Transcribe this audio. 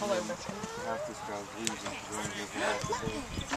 Hello, Mitchell. Half this guy's losing.